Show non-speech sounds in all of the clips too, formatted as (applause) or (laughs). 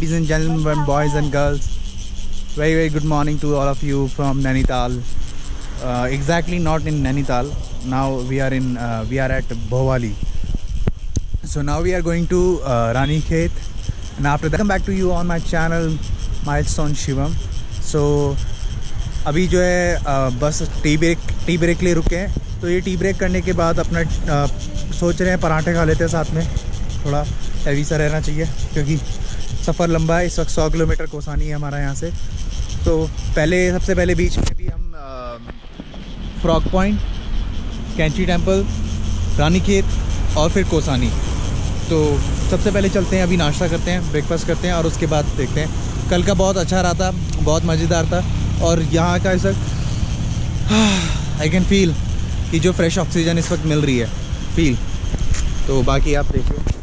ladies and gentlemen, boys and girls. Very, very good morning to all of you from Nainital. Uh, exactly not in Nainital. Now we are in uh, we are at Bhowali. So now we are going to uh, Rani Khet, and after that, come back to you on my channel, Milestone Shivam. So अभी जो है uh, बस tea break tea break के लिए रुके हैं तो ये टी ब्रेक करने के बाद अपना uh, सोच रहे हैं पराठे खा लेते हैं साथ में थोड़ा हैवी सा रहना चाहिए क्योंकि सफ़र लंबा है, इस वक्त सौ किलोमीटर कोसानी है हमारा यहाँ से। तो पहले, सबसे पहले बीच में भी हम frock point Kainchi temple Ranikhet और फिर कोसानी। तो सबसे पहले चलते हैं, अभी नाश्ता करते हैं ब्रेकफास्ट करते हैं और उसके बाद देखते हैं। कल का बहुत अच्छा रहा था, बहुत मज़ेदार था और यहाँ का इस वक्त आई कैन फील कि जो फ्रेश ऑक्सीजन इस वक्त मिल रही है फील तो बाकी आप देखिए।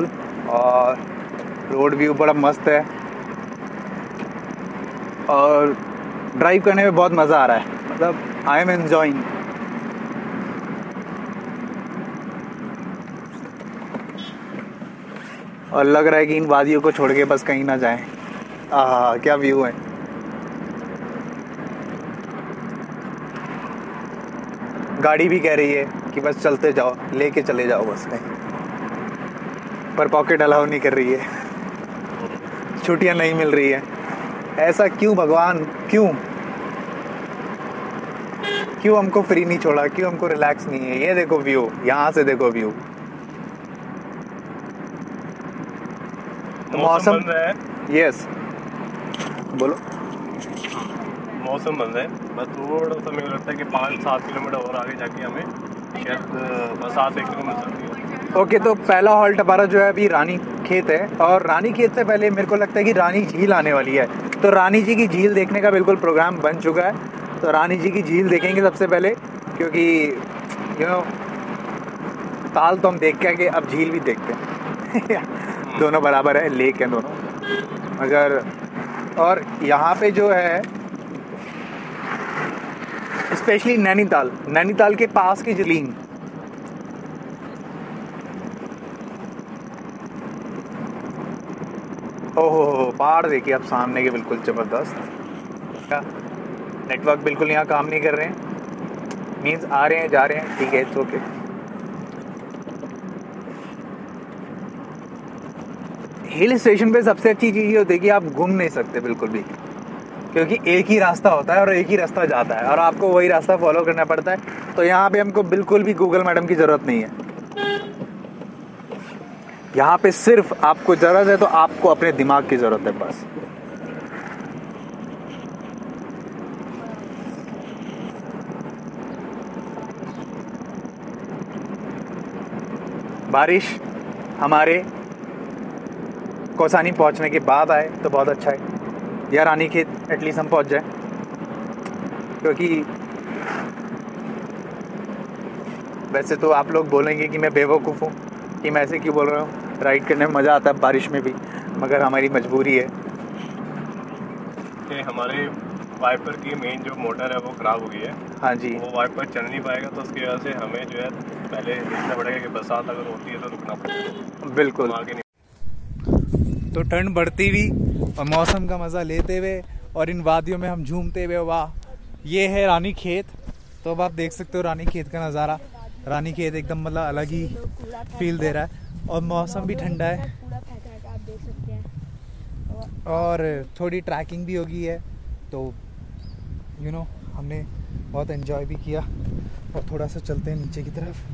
बिल्कुल। और रोड व्यू बड़ा मस्त है। और ड्राइव करने में बहुत मज़ा आ रहा है। मतलब आई एम एन्जॉइंग और लग रहा है कि इन वादियों को छोड़ के बस कहीं ना जाएँ। आहा, क्या व्यू है। गाड़ी भी कह रही है कि बस चलते जाओ, लेके चले जाओ बस कहीं। पर पॉकेट अलाउ नहीं कर रही है। छुट्टियाँ नहीं मिल रही है। ऐसा क्यों भगवान? क्यों? क्यों हमको फ्री नहीं छोड़ा? क्यों हमको रिलैक्स नहीं है? ये देखो व्यू यहाँ से देखो व्यू मौसम बन रहा है। यस बोलो। मौसम बन रहा है। बस थोड़ा सा मुझे लगता है कि पाँच सात किलोमीटर और आगे जाके हमें शायद बस सात एक किलोमीटर ओके तो पहला हॉल्ट हमारा जो है अभी रानी खेत है और रानी खेत से पहले मेरे को लगता है कि रानी झील आने वाली है। तो रानी जी की झील देखने का बिल्कुल प्रोग्राम बन चुका है। तो रानी जी की झील देखेंगे सबसे पहले, क्योंकि यू नो ताल तो हम देख के आगे, अब झील भी देखते हैं। (laughs) दोनों बराबर है, लेक है दोनों। अगर, और यहाँ पे जो है स्पेशली नैनीताल नैनीताल के पास की जलीन पहाड़ देखिए आप सामने के, बिल्कुल ज़बरदस्त। नेटवर्क बिल्कुल यहाँ काम नहीं कर रहे हैं। मीन्स आ रहे हैं, जा रहे हैं। ठीक है इट्स ओके हिल स्टेशन पे सबसे अच्छी चीज़ ये होती है कि आप घूम नहीं सकते बिल्कुल भी। क्योंकि एक ही रास्ता होता है और एक ही रास्ता जाता है। और आपको वही रास्ता फॉलो करना पड़ता है। तो यहाँ पे हमको बिल्कुल भी गूगल मैडम की ज़रूरत नहीं है। यहाँ पे सिर्फ़ आपको ज़रूरत है तो आपको अपने दिमाग की ज़रूरत है बस। बारिश हमारे कोसानी पहुँचने के बाद आए तो बहुत अच्छा है। या रानी खेत एटलीस्ट हम पहुँच जाए। क्योंकि वैसे तो आप लोग बोलेंगे कि मैं बेवकूफ़ हूँ। कि मैं ऐसे क्यों बोल रहा हूँ? राइड करने में मज़ा आता है बारिश में भी मगर हमारी मजबूरी है। कि हमारे वाइपर की मेन जो मोटर है वो ख़राब हो गई है। हाँ जी। वो वाइपर चल नहीं पाएगा तो उसकी वजह से हमें जो है पहले देखना पड़ेगा कि बरसात अगर होती है तो रुकना पड़ेगा। बिल्कुल। आगे नहीं। तो ठंड बढ़ती हुई और मौसम का मज़ा लेते हुए और इन वादियों में हम झूमते हुए वाह ये है रानी खेत तो अब आप देख सकते हो रानी खेत का नज़ारा। रानी खेत एकदम मतलब अलग ही फील दे रहा है। और मौसम भी ठंडा है। और थोड़ी ट्रैकिंग भी होगी है। तो यू नो हमने बहुत एंजॉय भी किया। और थोड़ा सा चलते हैं नीचे की तरफ़।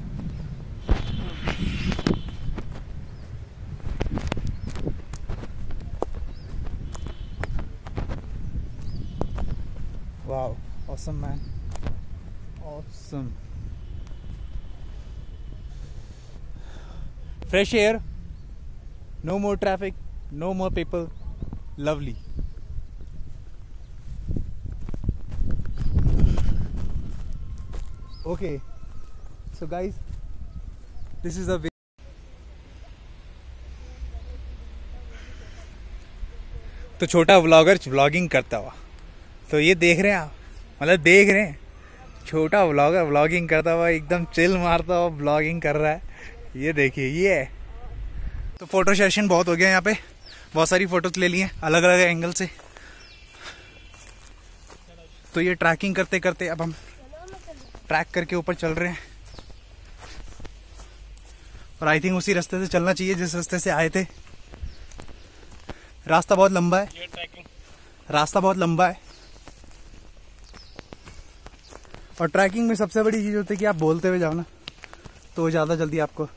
Wow, awesome man. Awesome. Air, no more traffic, no more people. Lovely. Okay, so guys, this is the way. तो छोटा व्लॉगर व्लॉगिंग करता हुआ। तो ये देख रहे हैं आप? मतलब देख रहे हैं। छोटा व्लॉगर व्लॉगिंग करता हुआ एकदम चिल मारता हुआ व्लॉगिंग कर रहा है। ये देखिए ये। तो फ़ोटो सेशन बहुत हो गया यहाँ पे। बहुत सारी फ़ोटोज़ ले लिए अलग अलग एंगल से। तो ये ट्रैकिंग करते करते अब हम ट्रैक करके ऊपर चल रहे हैं। और आई थिंक उसी रास्ते से चलना चाहिए जिस रास्ते से आए थे। रास्ता बहुत लंबा है। रास्ता बहुत लंबा है। और ट्रैकिंग में सबसे बड़ी चीज़ होती है कि आप बोलते हुए जाओ ना तो ज़्यादा जल्दी आपको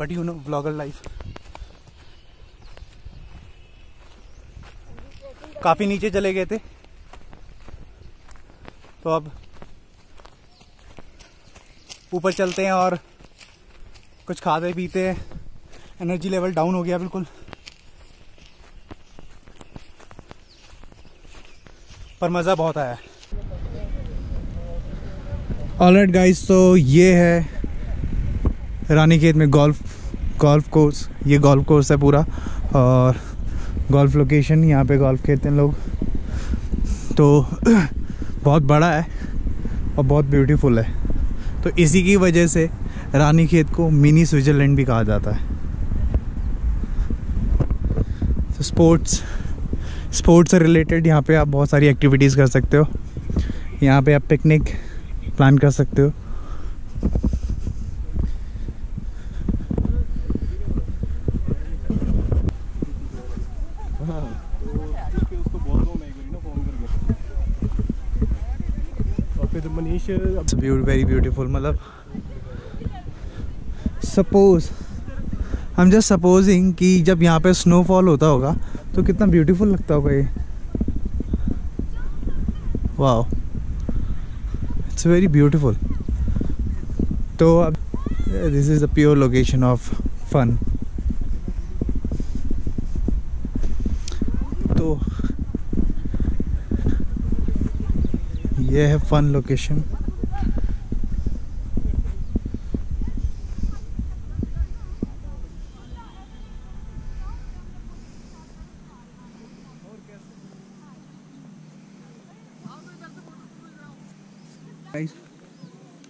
but you know blogger life काफ़ी नीचे चले गए थे। तो अब ऊपर चलते हैं और कुछ खाते पीते हैं। एनर्जी लेवल डाउन हो गया बिल्कुल। पर मज़ा बहुत आया। ऑलराइट गाइस तो ये है रानीखेत में गोल्फ गोल्फ कोर्स ये गोल्फ कोर्स है पूरा, और गोल्फ लोकेशन यहाँ पे गोल्फ खेलते हैं लोग। तो (coughs) बहुत बड़ा है और बहुत ब्यूटीफुल है। तो इसी की वजह से रानी खेत को मिनी स्विट्ज़रलैंड भी कहा जाता है। तो स्पोर्ट्स स्पोर्ट्स से रिलेटेड यहाँ पे आप बहुत सारी एक्टिविटीज़ कर सकते हो। यहाँ पे आप पिकनिक प्लान कर सकते हो उसको बोल दो मैं एक बारी ना फ़ोन करके और फिर मनीष वेरी ब्यूटीफुल मतलब सपोज़ हम जस्ट सपोजिंग कि जब यहाँ पे स्नोफॉल होता होगा तो कितना ब्यूटीफुल लगता होगा ये। वाह इट्स वेरी ब्यूटीफुल तो अब this is the pure location of fun तो ये है फन लोकेशन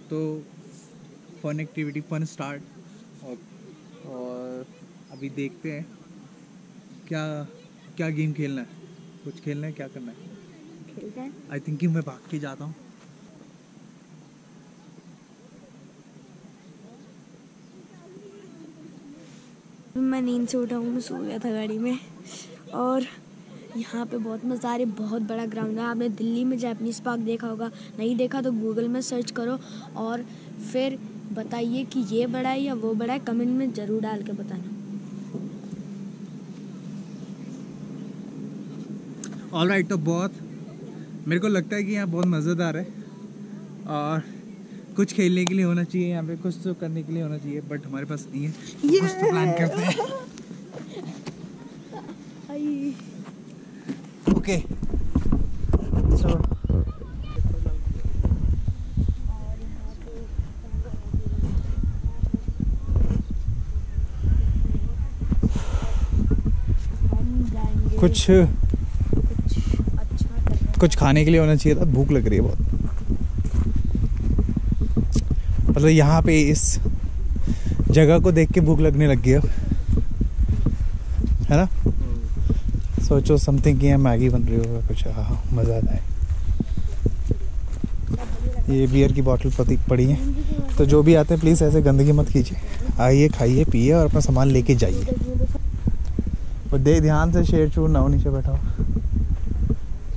तो फन एक्टिविटी फन स्टार्ट और अभी देखते हैं क्या क्या गेम खेलना है। कुछ खेलना है, क्या करना है? खेलते हैं आई थिंक कि मैं भाग के जाता हूँ। मैं नींद से उठा हूँ मैं सो गया था गाड़ी में। और यहाँ पे बहुत मज़ा आ रही है बहुत बड़ा ग्राउंड है। आपने दिल्ली में जैपनीज़ पार्क देखा होगा नहीं देखा तो गूगल में सर्च करो और फिर बताइए कि ये बड़ा है या वो बड़ा है कमेंट में ज़रूर डाल के बताना। ऑल राइट तो बहुत मेरे को लगता है कि यहाँ बहुत मज़ेदार है और कुछ खेलने के लिए होना चाहिए यहाँ पे कुछ तो करने के लिए होना चाहिए बट हमारे पास नहीं है। कुछ तो प्लान करते हैं। ओके सो कुछ कुछ खाने के लिए होना चाहिए था। भूख लग रही है बहुत। मतलब यहाँ पे इस जगह को देख के भूख लगने लग गई अब। है ना? सोचो समथिंग कि मैगी बन रही होगा, कुछ हाँ मज़ा आता है। ये बियर की बॉटल पति पड़ी है। तो जो भी आते हैं प्लीज़ ऐसे गंदगी मत कीजिए। आइए, खाइए, पिए और अपना सामान लेके जाइए। और दे ध्यान से शेर चूर ना हो, नीचे बैठा हो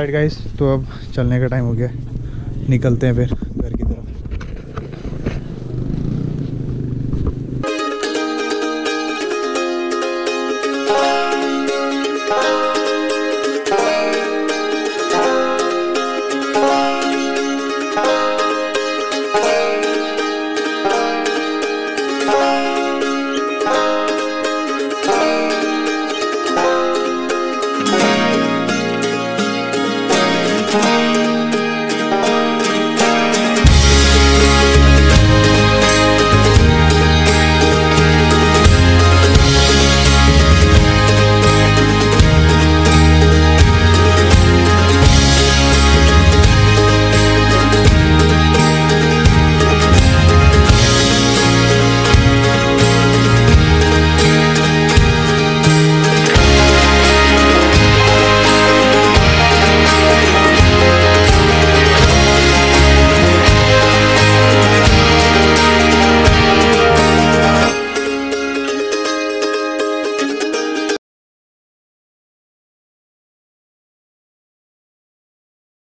ऑलराइट गाइस तो अब चलने का टाइम हो गया। निकलते हैं फिर।